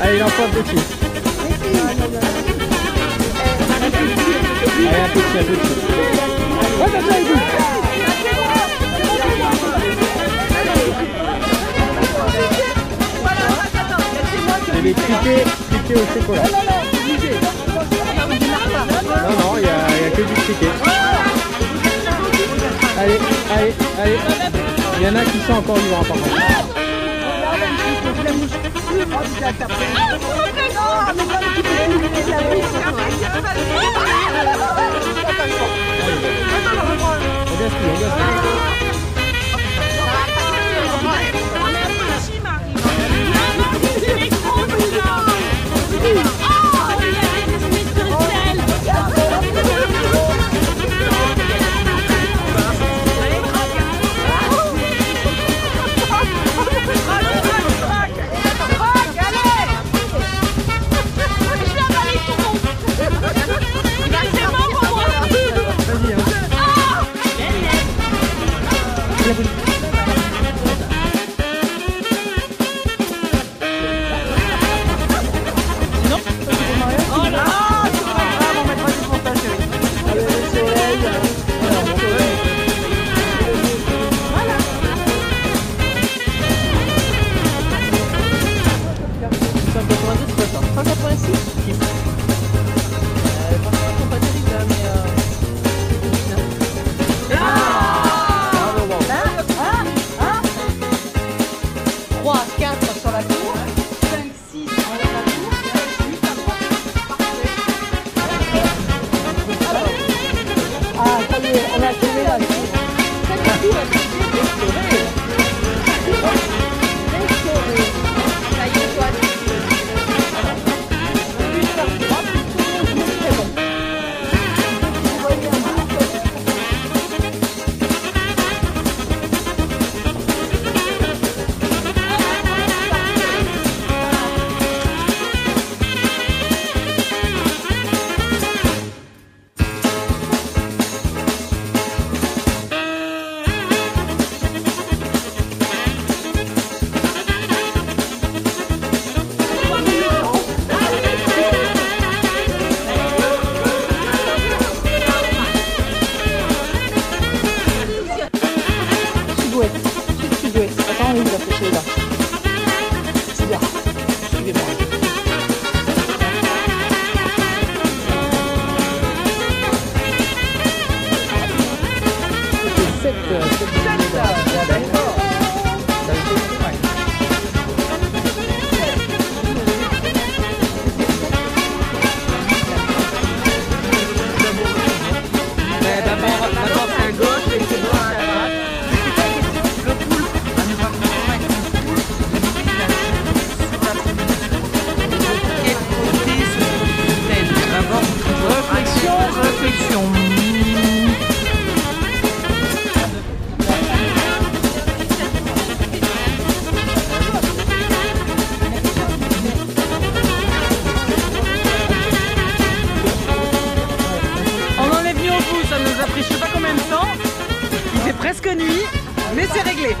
un petit. Allez, un petit, un petit. Attention, il bouge. C'est les criquets, criquets au chocolat. Non, non, il n'y a, il a que du criquet. Allez, allez, allez. Il y en a qui sont encore vivants par contre. Pode já tá una actividad. the presque nuit, mais c'est réglé.